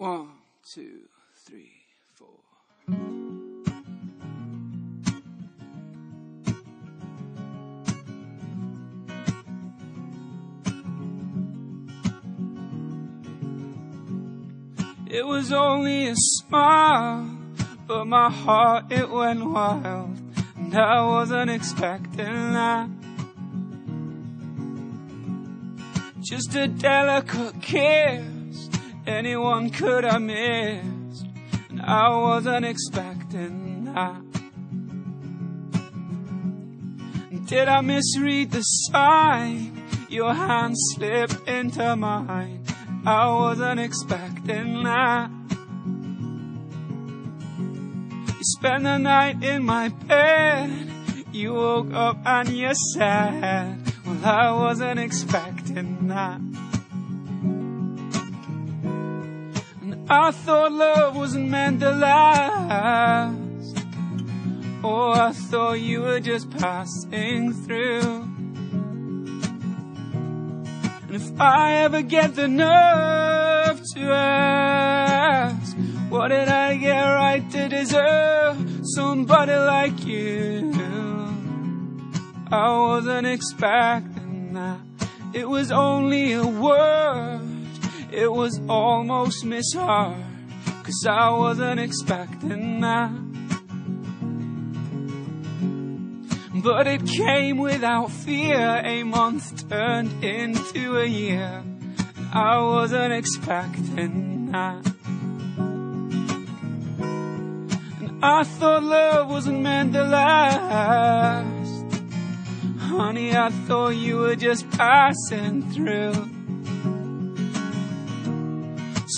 One, two, three, four. It was only a smile, but my heart it went wild, and I wasn't expecting that. Just a delicate kiss, anyone could have missed, and I wasn't expecting that. Did I misread the sign? Your hand slipped into mine. I wasn't expecting that. You spent the night in my bed. You woke up and you said, Well, I wasn't expecting that. I thought love wasn't meant to last. Oh, I thought you were just passing through. And if I ever get the nerve to ask, what did I get right to deserve somebody like you? I wasn't expecting that. It was only a word. It was almost misheard. Cause I wasn't expecting that. But it came without fear. A month turned into a year. I wasn't expecting that. And I thought love wasn't meant to last. Honey, I thought you were just passing through.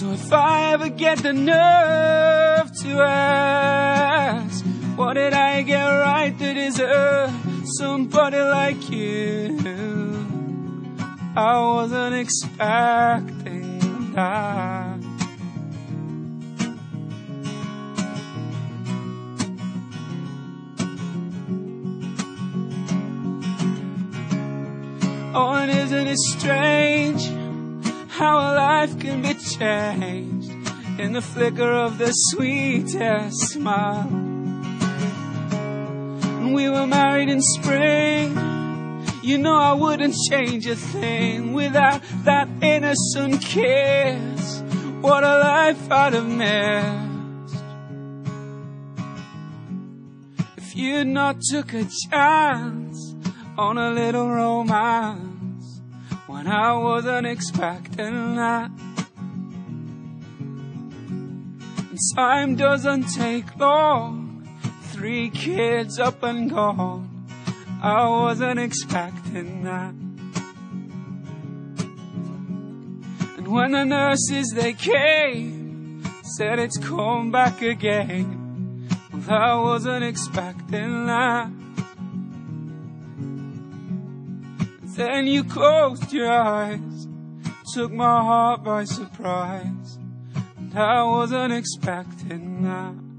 So if I ever get the nerve to ask, what did I get right to deserve somebody like you? I wasn't expecting that. Oh, and isn't it strange how a life can be changed in the flicker of the sweetest smile? And we were married in spring. You know I wouldn't change a thing without that innocent kiss. What a life I'd have missed if you'd not took a chance on a little romance when I wasn't expecting that. And time doesn't take long, three kids up and gone. I wasn't expecting that. And when the nurses they came, said it's come back again. Well, I wasn't expecting that. Then you closed your eyes, took my heart by surprise, and I wasn't expecting that.